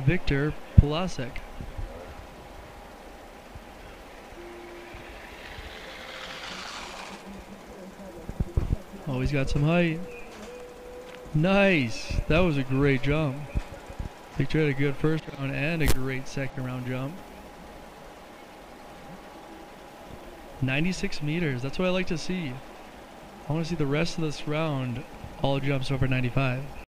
Viktor Polasek. Oh, he's got some height. Nice. That was a great jump. Viktor had a good first round and a great second round jump. 96 meters. That's what I like to see. I want to see the rest of this round all jumps over 95.